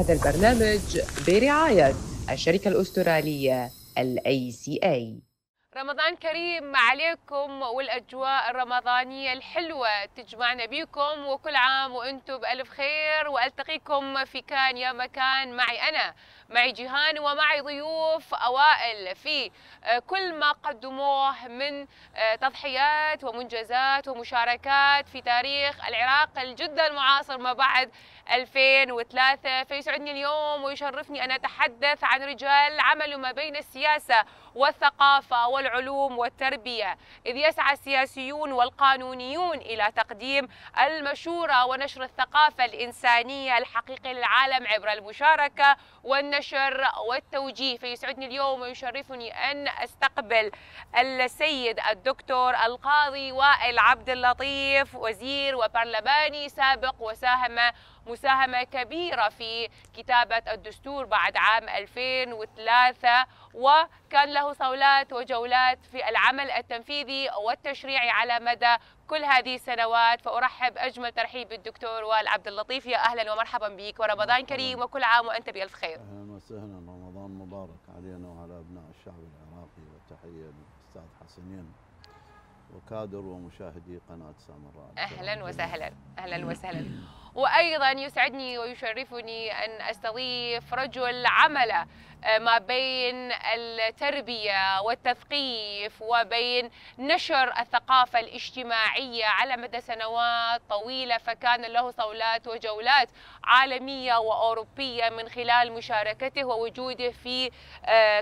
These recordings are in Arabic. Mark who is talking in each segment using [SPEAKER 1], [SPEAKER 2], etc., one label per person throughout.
[SPEAKER 1] هذا البرنامج برعاية الشركة الأسترالية ACA
[SPEAKER 2] رمضان كريم عليكم والأجواء الرمضانية الحلوة تجمعنا بكم وكل عام وأنتم بألف خير وألتقيكم في كان يا مكان معي أنا معي جيهان ومعي ضيوف أوائل في كل ما قدموه من تضحيات ومنجزات ومشاركات في تاريخ العراق الجدا المعاصر ما بعد 2003 فيسعدني اليوم ويشرفني أن أتحدث عن رجال عملوا ما بين السياسة والثقافة والعلوم والتربية إذ يسعى السياسيون والقانونيون إلى تقديم المشورة ونشر الثقافة الإنسانية الحقيقية للعالم عبر المشاركة والنشر والتوجيه فيسعدني اليوم ويشرفني أن أستقبل السيد الدكتور القاضي وائل عبد اللطيف وزير وبرلماني سابق وساهم مساهمة كبيرة في كتابة الدستور بعد عام 2003 وكان له صولات وجولات في العمل التنفيذي والتشريعي على مدى كل هذه السنوات فأرحب أجمل ترحيب بالدكتور وائل عبد اللطيف. يا أهلا ومرحبا بك. ورمضان كريم وكل عام وأنت بألف خير.
[SPEAKER 3] أهلا وسهلا. رمضان مبارك علينا وعلى أبناء الشعب العراقي. والتحية للأستاذ حسنين وكادر ومشاهدي قناة سامراء.
[SPEAKER 2] أهلا وسهلا. أهلا وسهلا. وأيضا يسعدني ويشرفني أن أستضيف رجل عمل ما بين التربية والتثقيف وبين نشر الثقافة الاجتماعية على مدى سنوات طويلة فكان له صولات وجولات عالمية وأوروبية من خلال مشاركته ووجوده في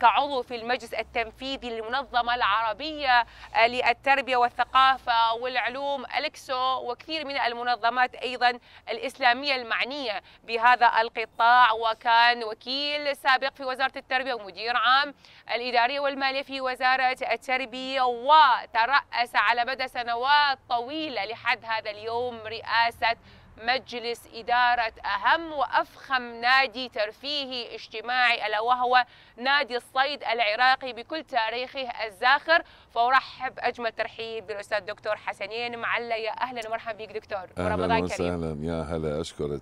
[SPEAKER 2] كعضو في المجلس التنفيذي للمنظمة العربية للتربية والثقافة والعلوم أليكسو وكثير من المنظمات أيضا الإسلامية المعنية بهذا القطاع. وكان وكيل سابق في وزارة التربية ومدير عام الإدارية والمالية في وزارة التربية وترأس على مدى سنوات طويلة لحد هذا اليوم رئاسة مجلس إدارة أهم وأفخم نادي ترفيهي اجتماعي ألا وهو نادي الصيد العراقي بكل تاريخه الزاخر. فأرحب أجمل ترحيب بالأستاذ دكتور حسنين معلة يا أهلا ومرحبا بك دكتور
[SPEAKER 4] أهلا وسهلا. يا هلا أشكر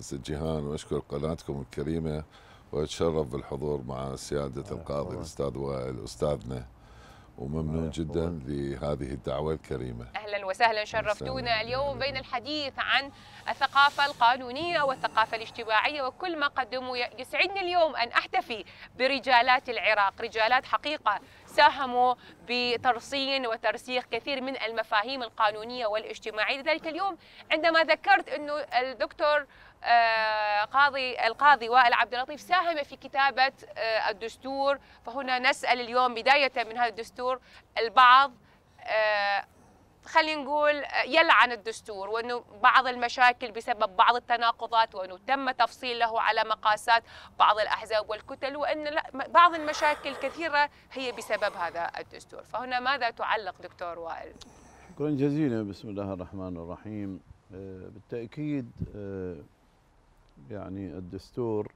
[SPEAKER 4] ست جيهان وأشكر قناتكم الكريمة وأتشرف بالحضور مع سيادة القاضي الأستاذ وائل أستاذنا وممنون جدا لهذه الدعوة الكريمة.
[SPEAKER 2] أهلا وسهلا. شرفتونا اليوم بين الحديث عن الثقافة القانونية والثقافة الاجتماعية وكل ما قدموا. يسعدني اليوم أن أحتفي برجالات العراق. رجالات حقيقة ساهموا بترصين وترسيخ كثير من المفاهيم القانونية والاجتماعية. لذلك اليوم عندما ذكرت أنه الدكتور قاضي القاضي وائل عبد اللطيف ساهم في كتابة الدستور. فهنا نسأل اليوم بداية من هذا الدستور البعض خلينا نقول يلعن الدستور وأنه بعض المشاكل بسبب بعض التناقضات وأنه تم تفصيله على مقاسات بعض الأحزاب والكتل وأن بعض المشاكل كثيرة هي بسبب هذا الدستور، فهنا ماذا تعلق دكتور وائل؟
[SPEAKER 3] شكرا جزيلا. بسم الله الرحمن الرحيم. بالتأكيد يعني الدستور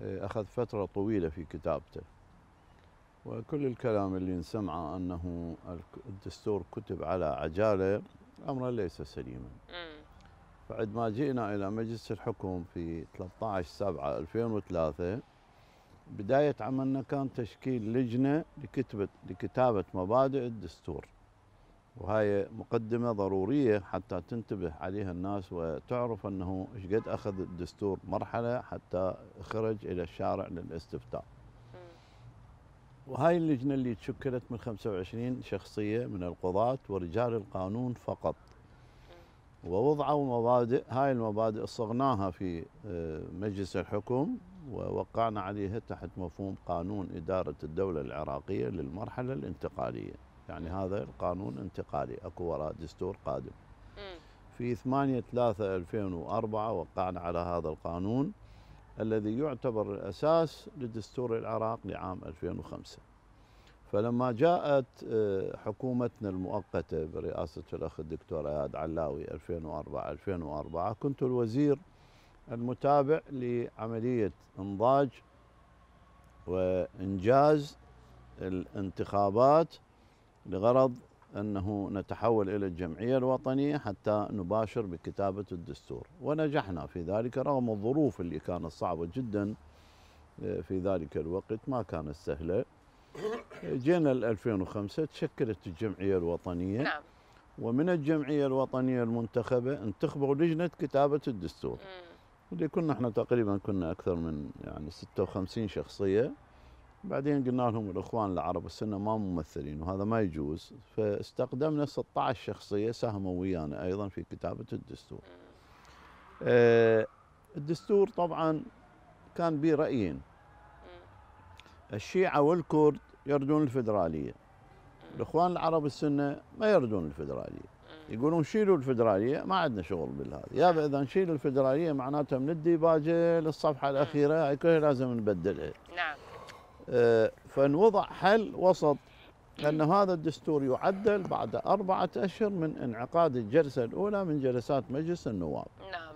[SPEAKER 3] أخذ فترة طويلة في كتابته وكل الكلام اللي نسمعه أنه الدستور كتب على عجالة أمرا ليس سليما. فعندما جئنا إلى مجلس الحكم في 13 7 2003 بداية عملنا كان تشكيل لجنة لكتبه لكتابة مبادئ الدستور. وهي مقدمة ضرورية حتى تنتبه عليها الناس وتعرف أنه إيش قد أخذ الدستور مرحلة حتى خرج إلى الشارع للاستفتاء. وهاي اللجنة اللي تشكلت من 25 شخصية من القضاة ورجال القانون فقط. ووضعوا مبادئ هاي المبادئ صغناها في مجلس الحكم ووقعنا عليها تحت مفهوم قانون إدارة الدولة العراقية للمرحلة الانتقالية. يعني هذا القانون انتقالي أكو وراء دستور قادم. في 8 3 2004 وقعنا على هذا القانون الذي يعتبر الأساس لدستور العراق لعام 2005 فلما جاءت حكومتنا المؤقتة برئاسة الأخ الدكتور أياد علاوي 2004-2004 كنت الوزير المتابع لعملية إنضاج وإنجاز الانتخابات لغرض أنه نتحول إلى الجمعية الوطنية حتى نباشر بكتابة الدستور. ونجحنا في ذلك رغم الظروف اللي كانت صعبة جدا آه، في ذلك الوقت ما كانت سهلة. جينا ل 2005 تشكلت الجمعية الوطنية.
[SPEAKER 2] نعم.
[SPEAKER 3] ومن الجمعية الوطنية المنتخبة انتخبوا لجنة كتابة الدستور. اللي كنا إحنا تقريبا كنا أكثر من يعني 56 شخصية. بعدين قلنا لهم الإخوان العرب السنة ما ممثلين وهذا ما يجوز فاستخدمنا 16 شخصية ساهموا ويانا أيضا في كتابة الدستور. آه، الدستور طبعا كان به رأيين. الشيعة والكرد يردون الفدرالية. الإخوان العرب السنة ما يردون الفدرالية. يقولون شيلوا الفدرالية ما عندنا شغل بالهذا يابا إذا نشيل الفدرالية معناتها من الديباجة للصفحة الأخيرة هاي كلها لازم نبدلها.
[SPEAKER 2] نعم.
[SPEAKER 3] فنوضع حل وسط أن هذا الدستور يعدل بعد أربعة أشهر من انعقاد الجلسة الأولى من جلسات مجلس النواب.
[SPEAKER 2] نعم.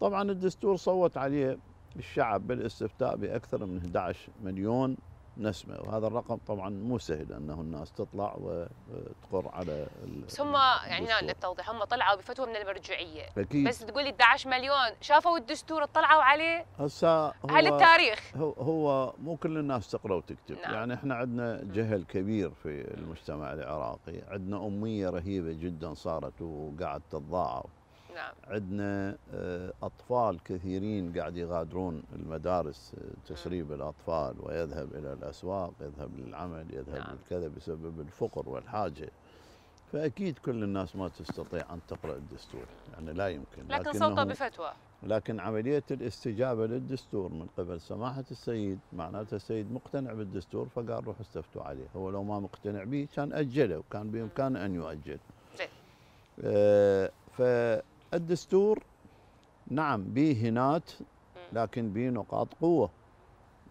[SPEAKER 3] طبعا الدستور صوت عليه الشعب بالاستفتاء بأكثر من 11 مليون نسمة وهذا الرقم طبعا مو سهل أنه الناس تطلع وتقر على
[SPEAKER 2] بس هم يعني. للتوضيح هم طلعوا بفتوى من المرجعية.
[SPEAKER 3] أكيد.
[SPEAKER 2] بس تقولي 11 مليون شافوا الدستور اطلعوا عليه؟
[SPEAKER 3] هو
[SPEAKER 2] على التاريخ.
[SPEAKER 3] هو, هو مو كل الناس تقرأ وتكتب.
[SPEAKER 2] نعم.
[SPEAKER 3] يعني إحنا عندنا جهل كبير في المجتمع العراقي. عندنا أمية رهيبة جدا صارت وقاعد تتضاعف.
[SPEAKER 2] نعم.
[SPEAKER 3] عندنا آه، أطفال كثيرين قاعد يغادرون المدارس آه، تسريب الأطفال ويذهب إلى الأسواق يذهب للعمل يذهب
[SPEAKER 2] نعم.
[SPEAKER 3] للكذا بسبب الفقر والحاجة. فأكيد كل الناس ما تستطيع أن تقرأ الدستور يعني لا يمكن.
[SPEAKER 2] لكن صوتوا بفتوى.
[SPEAKER 3] لكن عملية الاستجابة للدستور من قبل سماحة السيد معناته السيد مقتنع بالدستور فقال روحوا استفتوا عليه. هو لو ما مقتنع به كان أجله وكان بإمكانه أن يؤجل. آه فالدستور نعم به هنات لكن به نقاط قوة.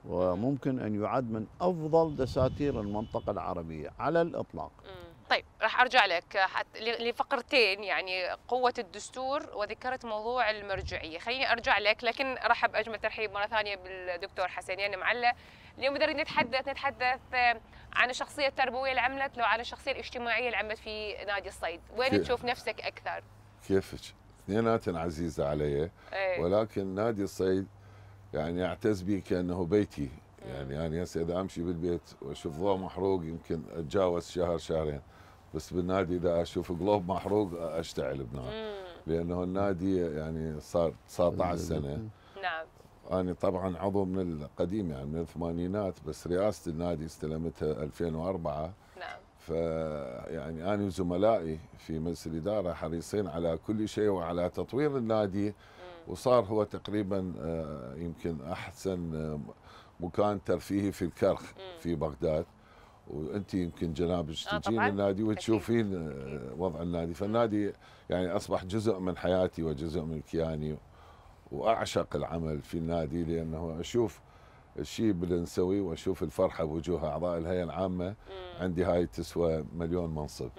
[SPEAKER 3] وممكن أن يعد من أفضل دساتير المنطقة العربية على الإطلاق.
[SPEAKER 2] مم. طيب راح أرجع لك. لفقرتين يعني قوة الدستور وذكرت موضوع المرجعية. خليني أرجع لك لكن أرحب اجمل ترحيب مرة ثانية بالدكتور حسنين معلة اليوم بدنا نتحدث نتحدث آه، عن الشخصية التربوية اللي عملت لو عن الشخصية الاجتماعية اللي عملت في نادي الصيد. وين
[SPEAKER 4] كيف؟
[SPEAKER 2] تشوف نفسك أكثر؟
[SPEAKER 4] كيفك؟ اثنيناتن عزيزة علي.
[SPEAKER 2] إيه.
[SPEAKER 4] ولكن نادي الصيد يعني اعتز به كأنه بيتي. يعني أنا هسه إذا أمشي بالبيت وأشوف ضوء محروق يمكن أتجاوز شهر شهرين. بس بالنادي إذا أشوف قلوب محروق أشتعل بنار. لأنه النادي يعني صار 19 سنة.
[SPEAKER 2] نعم.
[SPEAKER 4] أنا طبعا عضو من القديم يعني من الثمانينات بس رئاسة النادي استلمتها 2004
[SPEAKER 2] نعم
[SPEAKER 4] ف يعني أنا وزملائي في مجلس الإدارة حريصين على كل شيء وعلى تطوير النادي وصار هو تقريبا آه، يمكن أحسن آه، مكان ترفيهي في الكرخ في بغداد. وأنت يمكن جنابك
[SPEAKER 2] آه،
[SPEAKER 4] تجين. النادي وتشوفين وضع النادي. فالنادي يعني أصبح جزء من حياتي وجزء من كياني وأعشق العمل في النادي لأنه أشوف الشيء اللي نسويه واشوف الفرحة بوجوه أعضاء الهيئة العامة. عندي هاي تسوى مليون منصب.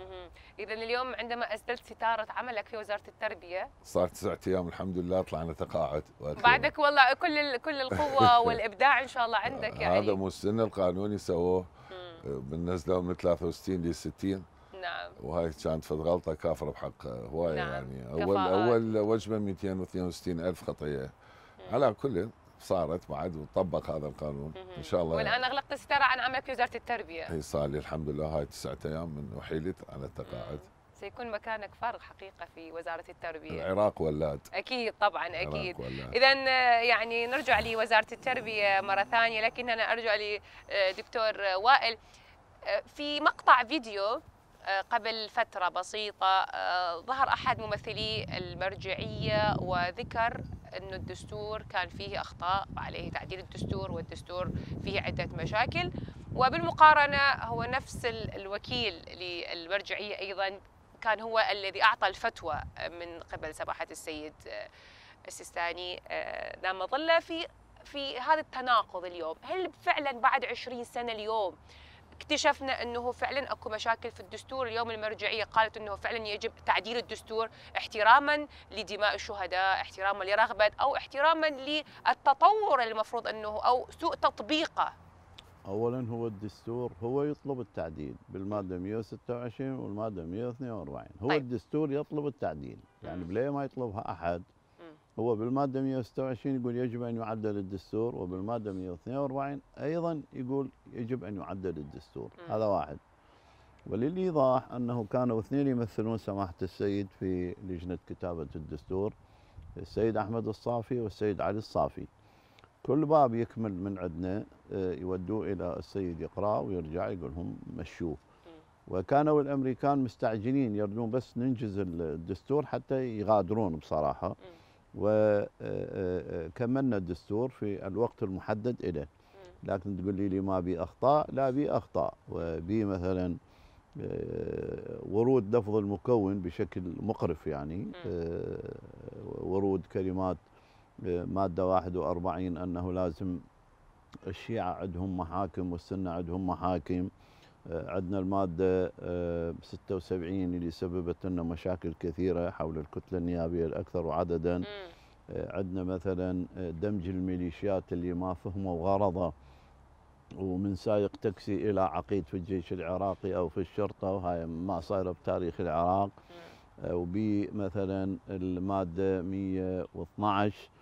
[SPEAKER 2] اذا اليوم عندما اسدلت ستارة عملك في وزارة التربية.
[SPEAKER 4] صار تسعة أيام الحمد لله طلعنا تقاعد.
[SPEAKER 2] بعدك والله كل كل القوة والإبداع إن شاء الله عندك يعني.
[SPEAKER 4] هذا مو السن القانوني سووه.
[SPEAKER 2] مم.
[SPEAKER 4] بالنزله من 63 ل 60
[SPEAKER 2] نعم.
[SPEAKER 4] وهاي كانت فد غلطة كافرة بحق هواية
[SPEAKER 2] نعم،
[SPEAKER 4] يعني. اول
[SPEAKER 2] كفاءات.
[SPEAKER 4] أول وجبة 262 ألف خطيه على كل صارت بعد وطبق هذا القانون. إن شاء الله.
[SPEAKER 2] والان أغلقت الستاره عن عملك في وزارة التربية.
[SPEAKER 4] هي صار لي الحمد لله. هاي تسعة أيام من وحيلت على التقاعد
[SPEAKER 2] سيكون مكانك فارغ حقيقة في وزارة التربية.
[SPEAKER 4] العراق ولاد
[SPEAKER 2] أكيد طبعا
[SPEAKER 4] أكيد.
[SPEAKER 2] اذا يعني نرجع لوزارة التربية مرة ثانية لكن أنا أرجع لدكتور وائل. آه، في مقطع فيديو آه، قبل فترة بسيطة آه، ظهر أحد ممثلي المرجعية وذكر إنه الدستور كان فيه أخطاء وعليه تعديل الدستور والدستور فيه عدة مشاكل. وبالمقارنة هو نفس ال- الوكيل للمرجعية أيضا كان هو الذي أعطى الفتوى من قبل سماحة السيد آه، السيستاني آه، نام ظله في في هذا التناقض اليوم. هل فعلا بعد 20 سنة اليوم اكتشفنا أنه فعلا أكو مشاكل في الدستور اليوم المرجعية قالت أنه فعلا يجب تعديل الدستور احتراما لدماء الشهداء احتراما لرغبة أو احتراما للتطور المفروض أنه أو سوء تطبيقه
[SPEAKER 3] اولا هو الدستور هو يطلب التعديل بالمادة 126 والمادة 142 هو
[SPEAKER 2] طيب.
[SPEAKER 3] الدستور يطلب التعديل يعني. بليه ما يطلبها
[SPEAKER 2] أحد.
[SPEAKER 3] هو بالمادة 126 يقول يجب أن يعدل الدستور وبالمادة 142 أيضا يقول يجب أن يعدل الدستور.
[SPEAKER 2] مم.
[SPEAKER 3] هذا واحد. وللإيضاح أنه كانوا اثنين يمثلون سماحة السيد في لجنة كتابة الدستور السيد أحمد الصافي والسيد علي الصافي. كل باب يكمل من عندنا آه، يودوه إلى السيد يقراه ويرجع يقول لهم مشوه. وكانوا الأمريكان مستعجلين يردون بس ننجز الدستور حتى يغادرون بصراحة. وكملنا الدستور في الوقت المحدد له لكن تقول لي لي ما بي اخطاء لا بي اخطاء وبي مثلا آه، ورود لفظ المكون بشكل مقرف يعني آه، ورود كلمات آه، مادة 41 أنه لازم الشيعة عندهم محاكم والسنة عندهم محاكم. آه، عندنا المادة آه، 76 اللي سببت لنا مشاكل كثيرة حول الكتلة النيابية الأكثر عددا. آه، عندنا مثلا آه، دمج الميليشيات اللي ما فهموا غرضه ومن سايق تاكسي إلى عقيد في الجيش العراقي أو في الشرطة وهاي ما صايرة بتاريخ العراق
[SPEAKER 2] مم.
[SPEAKER 3] آه، وبي مثلا المادة 112
[SPEAKER 2] مم.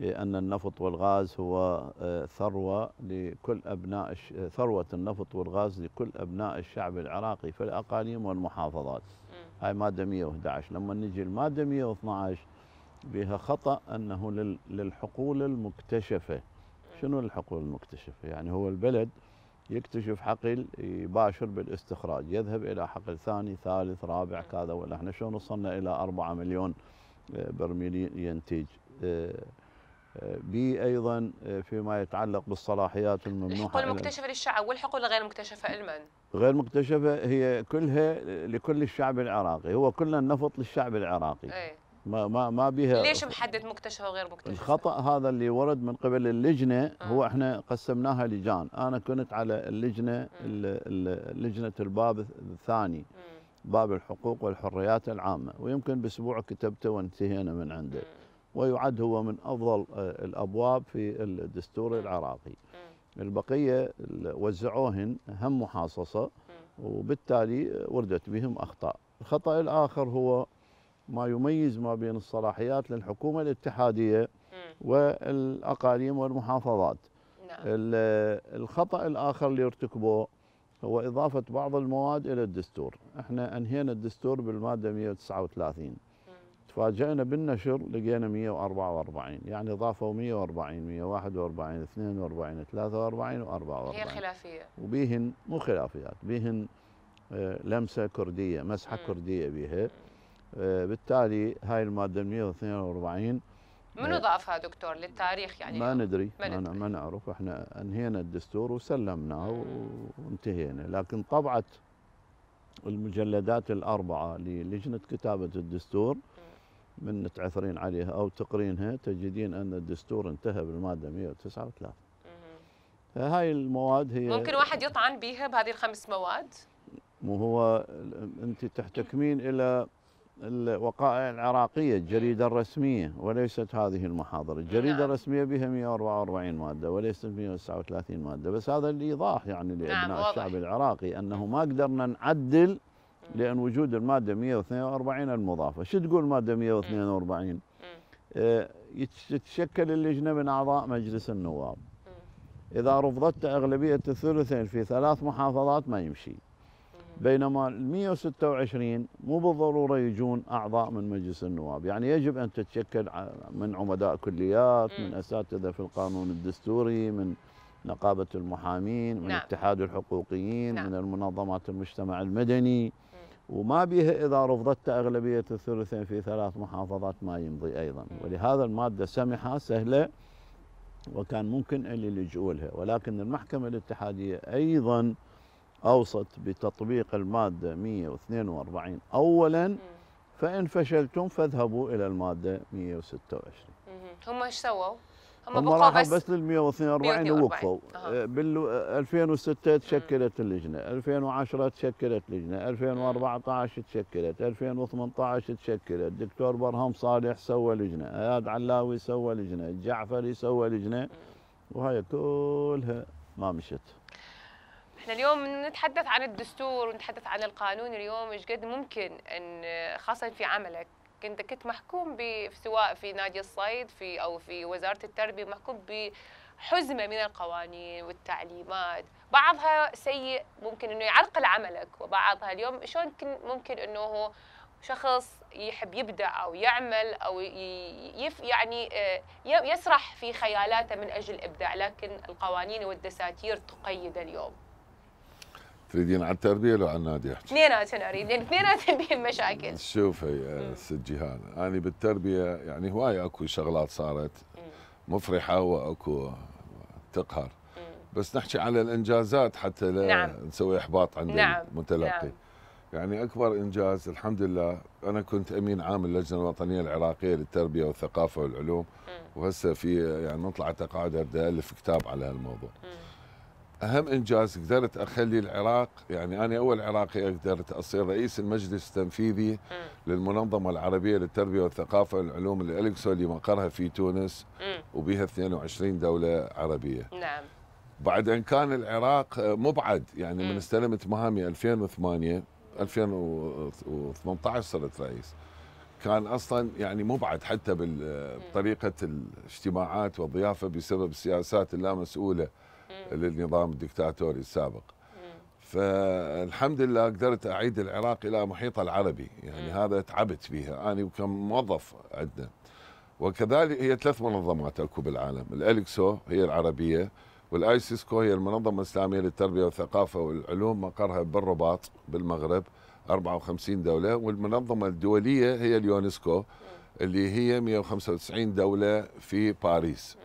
[SPEAKER 3] أن النفط والغاز هو آه، ثروة لكل أبناء آه، ثروة النفط والغاز لكل أبناء الشعب العراقي في الأقاليم والمحافظات. هاي مادة 111 لما نجي المادة 112 بها خطأ أنه لل- للحقول المكتشفة. شنو الحقول المكتشفة؟ يعني هو البلد يكتشف حقل يباشر بالإستخراج. يذهب إلى حقل ثاني ثالث رابع كذا. ولا إحنا شلون وصلنا إلى 4 مليون آه، برميل ينتج بي أيضا آه، فيما يتعلق بالصلاحيات الممنوحة
[SPEAKER 2] الحقول المكتشفه للشعب والحقول الغير مكتشفة لمن؟
[SPEAKER 3] غير مكتشفة هي كلها لكل الشعب العراقي هو كل النفط للشعب العراقي
[SPEAKER 2] إيه
[SPEAKER 3] ما ما ما بها
[SPEAKER 2] ليش محدد مكتشفه وغير مكتشفه؟
[SPEAKER 3] الخطأ هذا اللي ورد من قبل اللجنة هو
[SPEAKER 2] آه.
[SPEAKER 3] إحنا قسمناها لجان أنا كنت على اللجنة ال- ال- لجنة الباب الثاني. باب الحقوق والحريات العامة ويمكن بأسبوع كتبته وانتهينا من عنده
[SPEAKER 2] مم.
[SPEAKER 3] ويعد هو من أفضل آه، الأبواب في الدستور العراقي.
[SPEAKER 2] مم.
[SPEAKER 3] البقية ال- وزعوهن هم محاصصة وبالتالي وردت بهم أخطاء. الخطأ الآخر هو ما يميز ما بين الصلاحيات للحكومة الاتحادية
[SPEAKER 2] مم.
[SPEAKER 3] والأقاليم والمحافظات.
[SPEAKER 2] نعم.
[SPEAKER 3] ال- الخطأ الآخر اللي ارتكبوه هو إضافة بعض المواد إلى الدستور. إحنا أنهينا الدستور بالمادة 139 تفاجئنا بالنشر لقينا 144 يعني ضافوا 140 141 42 43 و44
[SPEAKER 2] هي الخلافيه
[SPEAKER 3] وبيهن مو خلافيات بيهن آه، لمسة كردية مسحة
[SPEAKER 2] مم.
[SPEAKER 3] كردية بيها. آه، بالتالي هاي المادة 142
[SPEAKER 2] منو
[SPEAKER 3] آه،
[SPEAKER 2] ضافها دكتور للتاريخ يعني؟
[SPEAKER 3] ما ندري
[SPEAKER 2] ما ندري.
[SPEAKER 3] ما نعرف. إحنا انهينا الدستور وسلمناه. وانتهينا. لكن طبعت المجلدات الأربعة للجنة كتابة الدستور من تعثرين عليها أو تقرينها تجدين أن الدستور انتهى بالمادة 139
[SPEAKER 2] مم.
[SPEAKER 3] هاي المواد هي
[SPEAKER 2] ممكن واحد يطعن بيها بهذه الخمس مواد
[SPEAKER 3] مو هو أنت تحتكمين إلى الوقائع العراقية الجريدة الرسمية وليست هذه المحاضر، الجريدة
[SPEAKER 2] نعم.
[SPEAKER 3] الرسمية بها 144 مادة وليست 139 مادة، بس هذا الإيضاح يعني لأبناء
[SPEAKER 2] واضح.
[SPEAKER 3] الشعب العراقي أنه ما قدرنا نعدل لأن وجود المادة 142 المضافة، شو تقول الماده 142؟
[SPEAKER 2] مم.
[SPEAKER 3] آه، يتش- تتشكل اللجنه من أعضاء مجلس النواب. إذا رفضت أغلبية الثلثين في ثلاث محافظات ما يمشي. بينما ال 126 مو بالضرورة يجون أعضاء من مجلس النواب، يعني يجب أن تتشكل من عمداء كليات، من
[SPEAKER 2] مم.
[SPEAKER 3] أساتذة في القانون الدستوري، من نقابة المحامين، من
[SPEAKER 2] نعم.
[SPEAKER 3] اتحاد الحقوقيين،
[SPEAKER 2] نعم.
[SPEAKER 3] من المنظمات المجتمع المدني، وما بها إذا رفضت أغلبية الثلثين في ثلاث محافظات ما يمضي أيضا،
[SPEAKER 2] مم.
[SPEAKER 3] ولهذا المادة سمحة سهلة وكان ممكن ان يلجؤوا لها، ولكن المحكمة الاتحادية أيضا أوصت بتطبيق المادة 142 اولا
[SPEAKER 2] مم.
[SPEAKER 3] فإن فشلتم فاذهبوا إلى المادة 126
[SPEAKER 2] مم. هم إيش سووا؟ هم
[SPEAKER 3] راحوا
[SPEAKER 2] بس,
[SPEAKER 3] بس لل 142
[SPEAKER 2] 142.
[SPEAKER 3] ووقفوا
[SPEAKER 2] أها.
[SPEAKER 3] بال 2006 تشكلت اللجنة 2010 تشكلت لجنة 2014 تشكلت 2018 تشكلت دكتور برهم صالح سوى لجنة آياد علاوي سوى لجنة الجعفري سوى لجنة وهي كلها ما مشت
[SPEAKER 2] إحنا اليوم نتحدث عن الدستور ونتحدث عن القانون اليوم إيش قد ممكن إن خاصة في عملك انت كنت محكوم سواء في نادي الصيد في أو في وزارة التربية محكوم بحزمة من القوانين والتعليمات. بعضها سيء ممكن إنه يعرقل عملك. وبعضها اليوم شلون ممكن إنه شخص يحب يبدع أو يعمل أو يف يعني آه، يسرح في خيالاته من أجل الابداع لكن القوانين والدساتير تقيد اليوم.
[SPEAKER 4] تريدين على التربية لو على النادي احكي؟
[SPEAKER 2] اثنيناتهم أريد لأن اثنيناتهم بهم مشاكل.
[SPEAKER 4] شوفي ست جيهان أنا بالتربية يعني هواي أكو شغلات صارت مفرحة وأكو تقهر. بس نحكي على الإنجازات حتى لا نعم. نسوي إحباط عند نعم. المتلقي. نعم. يعني أكبر إنجاز الحمد لله أنا كنت أمين عام اللجنة الوطنية العراقية للتربية والثقافة والعلوم. وهسه في يعني نطلع تقاعد أبدأ ألف كتاب على هالموضوع. أهم إنجاز قدرت أخلي العراق يعني أنا أول عراقي قدرت أصير رئيس المجلس التنفيذي للمنظمة العربية للتربية والثقافة والعلوم الالكسو اللي مقرها في تونس وبها 22 دولة عربية.
[SPEAKER 2] نعم.
[SPEAKER 4] بعد ان كان العراق مبعد يعني من استلمت مهامي 2008 2018 صرت رئيس. كان أصلا يعني مبعد حتى بطريقه الاجتماعات والضيافة بسبب السياسات اللامسؤولة للنظام الدكتاتوري السابق. فالحمد لله قدرت أعيد العراق إلى محيط العربي. يعني هذا تعبت بها أنا كموظف عندنا وكذلك هي ثلاث منظمات أكو بالعالم. الألكسو هي العربية والآيسيسكو هي المنظمة الإسلامية للتربية والثقافة والعلوم مقرها بالرباط بالمغرب 54 دولة. والمنظمة الدولية هي اليونسكو اللي هي 195 دولة في باريس.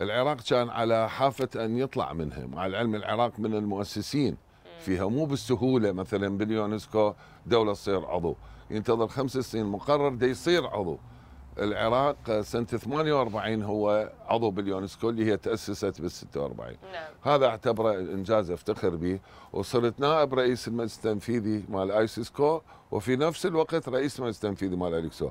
[SPEAKER 4] العراق كان على حافة أن يطلع منها مع العلم العراق من المؤسسين. فيها مو بالسهولة مثلا باليونسكو دولة تصير عضو. ينتظر خمس سنين مقرر حتى يصير عضو. العراق سنة 48 هو عضو باليونسكو اللي هي تأسست بال 46 نعم. هذا اعتبره إنجاز أفتخر به. وصرت نائب رئيس المجلس التنفيذي مال آيسيسكو وفي نفس الوقت رئيس المجلس التنفيذي مال الألكسو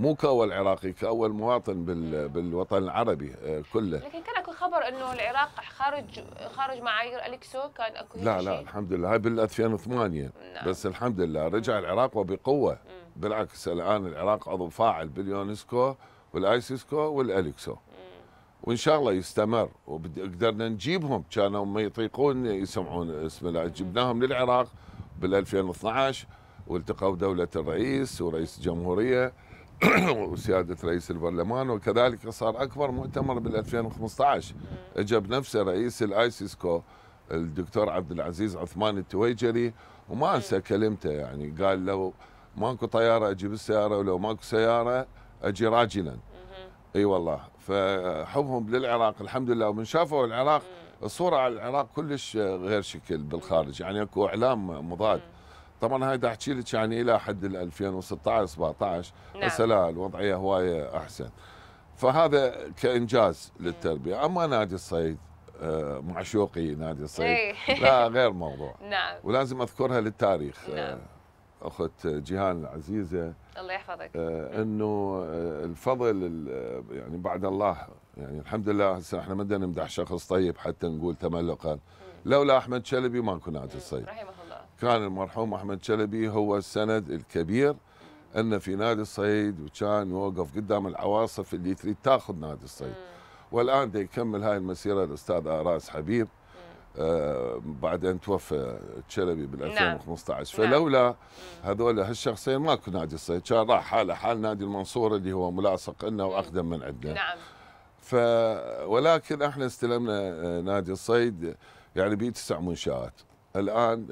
[SPEAKER 4] مو كأول عراقي كأول مواطن بال بالوطن العربي آه، كله.
[SPEAKER 2] لكن كان أكو خبر إنه العراق خارج خارج معايير الألكسو كان أكو
[SPEAKER 4] لا لا الحمد لله. هاي بال 2008 نعم. بس الحمد لله رجع العراق وبقوة. بالعكس الآن العراق عضو فاعل باليونسكو والآيسيسكو والألكسو. وإن شاء الله يستمر. وقدرنا نجيبهم. كانوا ما يطيقون يسمعون اسم الله جبناهم للعراق بال 2012 والتقوا دولة الرئيس ورئيس الجمهورية. وسيادة رئيس البرلمان وكذلك صار أكبر مؤتمر بال 2015 اجى بنفسه رئيس الآيسيسكو الدكتور عبد العزيز عثمان التويجري وما أنسى كلمته يعني قال لو ماكو طيارة أجي بالسياره ولو ماكو سيارة أجي راجلا. إي والله. فحبهم للعراق الحمد لله. ومن شافوا العراق الصورة على العراق كلش غير شكل بالخارج. يعني أكو إعلام مضاد. طبعا هاي أحكي لك يعني إلى حد 2016 17 نعم. هسه لا الوضعية هواية أحسن. فهذا كإنجاز للتربية. أما نادي الصيد آه، معشوقي نادي الصيد إيه. لا غير موضوع.
[SPEAKER 2] نعم.
[SPEAKER 4] ولازم أذكرها للتاريخ. نعم. أخت جيهان العزيزة
[SPEAKER 2] الله يحفظك.
[SPEAKER 4] آه إنه آه الفضل يعني بعد الله. يعني الحمد لله هسه إحنا ما بدنا نمدح شخص طيب حتى نقول تملقا. لولا أحمد شلبي ما كنا نادي الصيد.
[SPEAKER 2] رحمه
[SPEAKER 4] كان المرحوم أحمد شلبي هو السند الكبير انه في نادي الصيد وكان يوقف قدام العواصف اللي تريد تاخذ نادي الصيد والآن دا يكمل هاي المسيرة الاستاذ راس حبيب. آه بعد ان توفى تشلبي بال 2015 نعم. فلولا نعم. هذول هالشخصين ما كنا نادي الصيد كان راح حاله حال نادي المنصورة اللي هو ملاصق لنا واقدم من عندنا
[SPEAKER 2] نعم.
[SPEAKER 4] ف ولكن إحنا استلمنا آه، نادي الصيد يعني به تسع منشآت. الآن